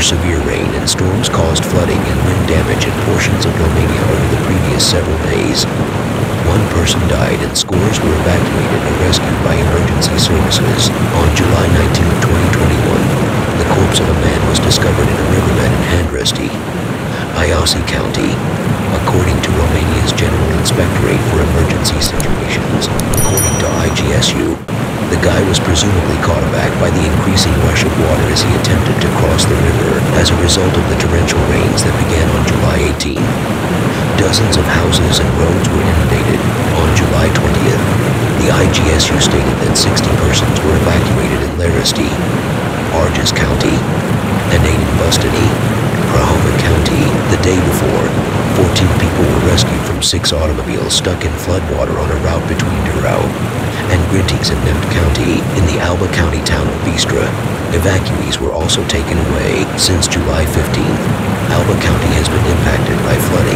After severe rain and storms caused flooding and wind damage in portions of Romania over the previous several days, one person died and scores were evacuated or rescued by emergency services. On July 19, 2021, the corpse of a man was discovered in a riverbed in Handresti, Iasi County, according to Romania's General Inspectorate for Emergency Situations. According to IGSU, the guy was presumably caught aback by the increasing rush of water as he attempted to cross the river as a result of the torrential rains that began on July 18. Dozens of houses and roads were inundated. On July 20th, the IGSU stated that 60 persons were evacuated in Laristi, Arges County, and Aden Bustany, Crahova County. The day before, 14 people were rescued from six automobiles stuck in floodwater on a route between Durau in Neamt County in the Alba County town of Bistra. Evacuees were also taken away since July 15th. Alba County has been impacted by flooding